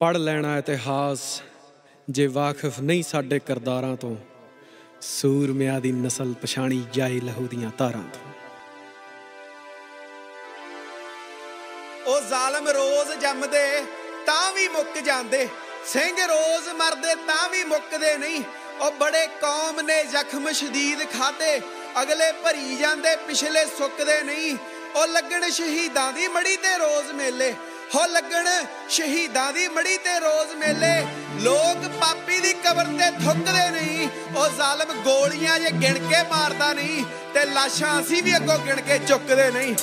ਪੜ ਲੈਣਾ ਇਤਿਹਾਸ ਜੇ ਵਾਕਿਫ ਨਹੀਂ ਸਾਡੇ ਕਰਦਾਰਾਂ ਤੋਂ, ਸੂਰਮਿਆਂ ਦੀ ਨਸਲ ਪਛਾਣੀ ਜਾਏ ਲਹੂ ਦੀਆਂ ਧਾਰਾਂ ਤੋਂ। ਉਹ ਜ਼ਾਲਮ ਰੋਜ਼ ਜੰਮਦੇ ਤਾਂ ਵੀ ਮੁੱਕ ਜਾਂਦੇ, ਸਿੰਘ ਰੋਜ਼ ਮਰਦੇ ਤਾਂ ਵੀ ਮੁੱਕਦੇ ਨਹੀਂ। ਉਹ ਬੜੇ ਕੌਮ ਨੇ ਜ਼ਖਮ ਸ਼ਦੀਦ ਖਾਦੇ ਅਗਲੇ ਭਰੀ ਜਾਂਦੇ ਪਿਛਲੇ ਸੁੱਕਦੇ ਨਹੀਂ। ਉਹ ਲੱਗਣ ਸ਼ਹੀਦਾਂ ਦੀ ਮੜੀ ਤੇ ਰੋਜ਼ ਮੇਲੇ ਹੋ ਲੱਗਣ ਸ਼ਹੀਦਾਂ ਦੀ ਮੜੀ ਤੇ ਰੋਜ਼ ਮੇਲੇ। ਲੋਕ ਪਾਪੀ ਦੀ ਕਬਰ ਤੇ ਥੁੱਕਦੇ ਨਹੀਂ। ਉਹ ਜ਼ਾਲਮ ਗੋਲੀਆਂ ਜੇ ਗਿਣ ਕੇ ਮਾਰਦਾ ਨਹੀਂ। ਤੇ ਲਾਸ਼ਾਂ ਅਸੀਂ ਵੀ ਅੱਗੋਂ ਗਿਣ ਕੇ ਚੁੱਕਦੇ ਨਹੀਂ।